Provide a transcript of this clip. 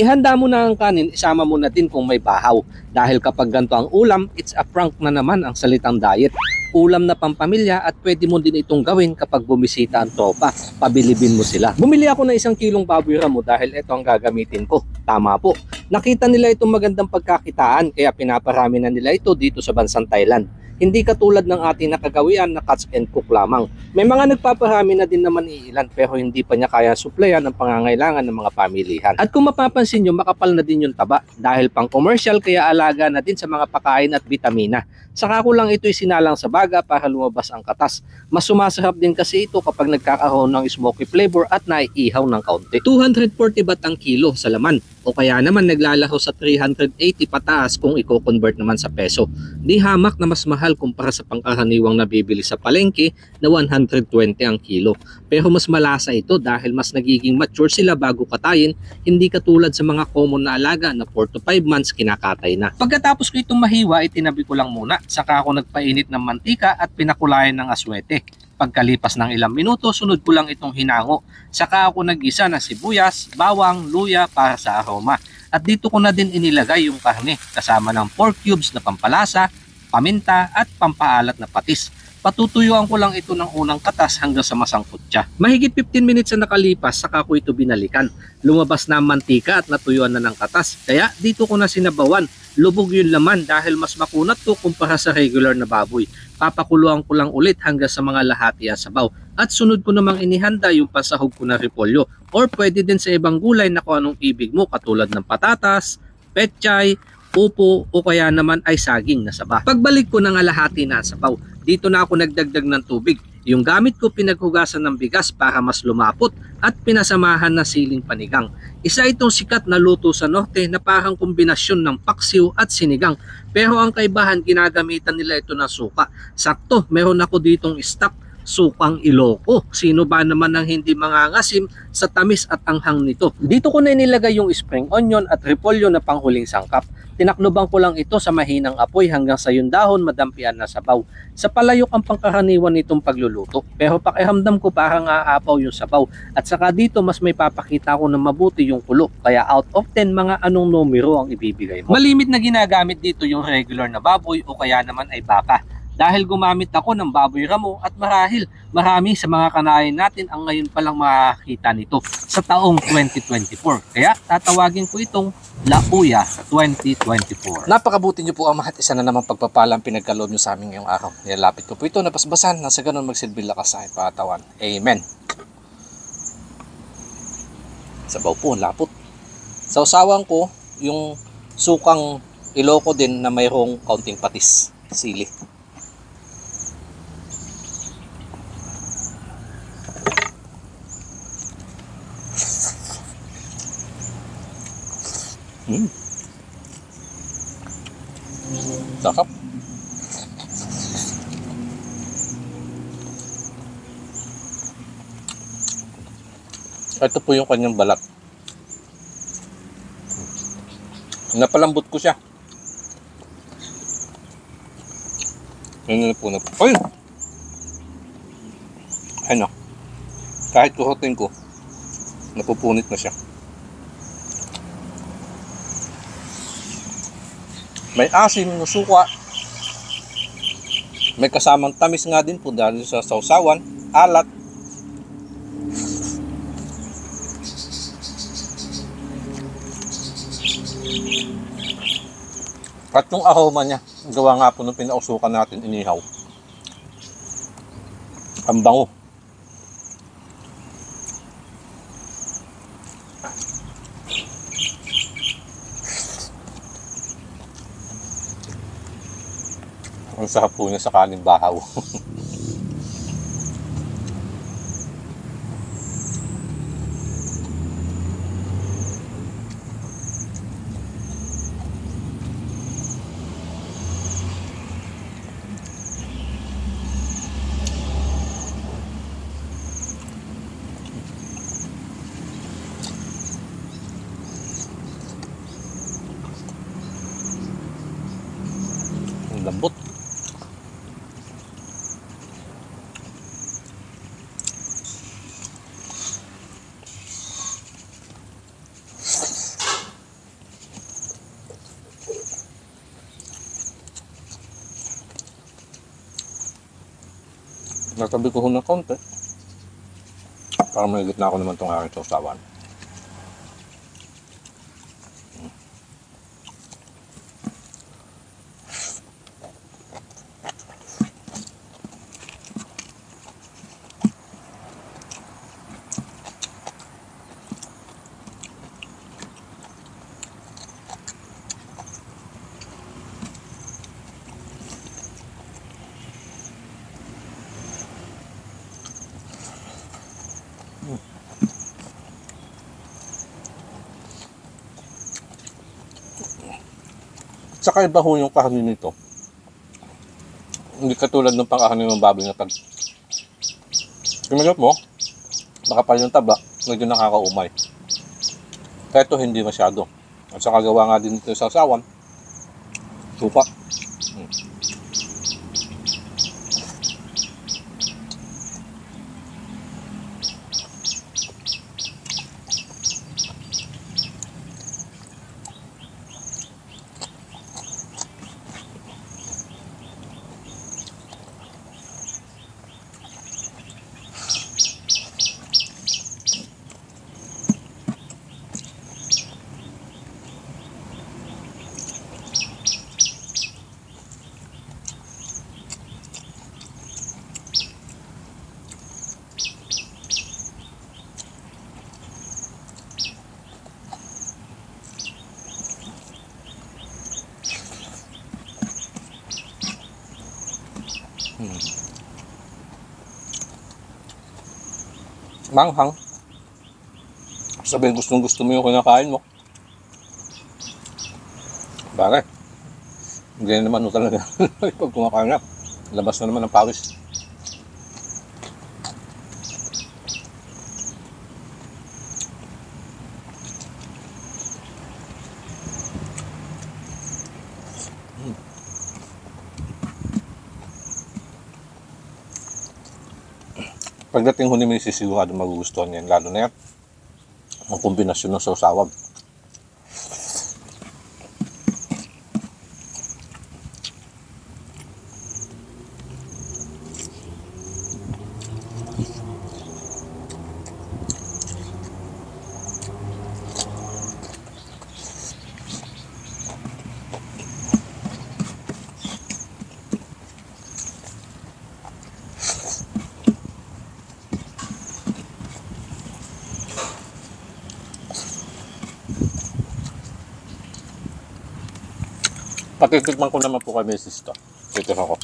Ihanda mo na ang kanin, isama mo na din kung may bahaw. Dahil kapag ganito ang ulam, it's a prank na naman ang salitang diet. Ulam na pampamilya at pwede mo din itong gawin kapag bumisita ang tropa. Pabilibin mo sila. Bumili ako ng isang kilong baboy ramo dahil ito ang gagamitin ko. Tama po. Nakita nila itong magandang pagkakitaan kaya pinaparami na nila ito dito sa bansang Thailand. Hindi katulad ng ating nakagawian na cuts and cook lamang. May mga nagpaparami na din naman iilan pero hindi pa niya kaya suplayan ang pangangailangan ng mga pamilihan. At kung mapapansin nyo, makapal na din yung taba dahil pang commercial kaya alaga na din sa mga pakain at vitamina. Saka ko lang ito'y sinalang sa baga para lumabas ang katas. Mas sumasarap din kasi ito kapag nagkakaroon ng smoky flavor at naiihaw ng kaunti. 240 baht ang kilo sa laman o kaya naman naglalaho sa 380 pataas kung i-convert naman sa peso. Di hamak na mas mahal kumpara sa pangkaraniwang nabibili sa palengke na 120 ang kilo. Pero mas malasa ito dahil mas nagiging mature sila bago katayin, hindi katulad sa mga common na alaga na 4 to 5 months kinakatay na. Pagkatapos ko itong mahiwa, itinabi ko lang muna. Saka ako nagpainit ng mantika at pinakulayan ng aswete. Pagkalipas ng ilang minuto, sunod ko lang itong hinango. Saka ako nag-isa ng sibuyas, bawang, luya para sa aroma. At dito ko na din inilagay yung karne kasama ng pork cubes na pampalasa, paminta at pampaalat na patis. Patutuyuan ko lang ito ng unang katas hanggang sa masangkot siya. Mahigit 15 minutes na nakalipas saka ko ito binalikan. Lumabas na ang mantika at natuyuan na ng katas. Kaya dito ko na sinabawan. Lubog yung laman dahil mas makunat to kumpara sa regular na baboy. Papakuluan ko lang ulit hanggang sa mga lahati ang sabaw. At sunod ko namang inihanda yung pasahog ko na repolyo. Or pwede din sa ibang gulay na kung anong ibig mo katulad ng patatas, petchay, upo o kaya naman ay saging na saba. Pagbalik ko ng alahati na sabaw, dito na ako nagdagdag ng tubig. Yung gamit ko pinaghugasan ng bigas para mas lumapot at pinasamahan na siling panigang. Isa itong sikat na luto sa norte na parang kombinasyon ng paksiw at sinigang. Pero ang kaibahan ginagamitan nila ito na suka. Sakto, meron ako ditong stock sukang iloko. Sino ba naman ang hindi mangangasim sa tamis at anghang nito? Dito ko na nilagay yung spring onion at repolyo na panghuling sangkap. Tinakloban ko lang ito sa mahinang apoy hanggang sa yung dahon madampian na sabaw. Sa palayok ang pangkaraniwan nitong pagluluto. Pero pakiramdam ko parang aapaw yung sabaw. At saka dito mas may papakita ko na mabuti yung kulo. Kaya out of 10 mga anong numero ang ibibigay mo. Malimit na ginagamit dito yung regular na baboy o kaya naman ay baka dahil gumamit ako ng baboy ramo at marahil marami sa mga kanayan natin ang ngayon palang makakita nito sa taong 2024. Kaya tatawagin ko itong Lauya 2024. Napakabuti niyo po ang mahat isa na naman pagpapalang pinagkaloob niyo sa amin ngayong araw. Nilalapit ko po ito napasbasan na sa ganun magsilbi lakas sa pangatawan. Amen. Sabaw po, lapot. Sa usawan ko, yung sukang iloko din na mayroong kaunting patis, sili. Mm. Sarap. Ito po yung kanyang balat. Napalambot ko siya. Yan na po na. Ay! Ano? Kahit kuhutin ko, napupunit na siya. May asim na suka. May kasamang tamis nga din po dahil sa sausawan, alat. At yung aroma niya, gawa nga po nung pinausukan natin, inihaw. Ang bango. Ang sarap po niya sa kanin bahaw. Ang Natabi ko ho ng konti. Para may gitna ako naman itong aking sausawan. Tsaka iba ho yung kahanin nito. Hindi katulad ng pangkahanin ng baboy na pag Pinugot mo, makapal yung taba, medyo nakakaumay. Kaya ito hindi masyado. At saka gawa nga din ito sa sawan. Suka. Manghang. Sabihin gustong gusto mo yung kinakain mo. Bagay. Hindi na naman no talaga. Pag kumakain na, labas na naman ng pawis. Pagdating ho ni Mrs. Sigurado magugustuhan yan. Lalo na yan. Ang kombinasyon ng sausawag. Patitikman ko naman po kay Mrs. to. Ito ako.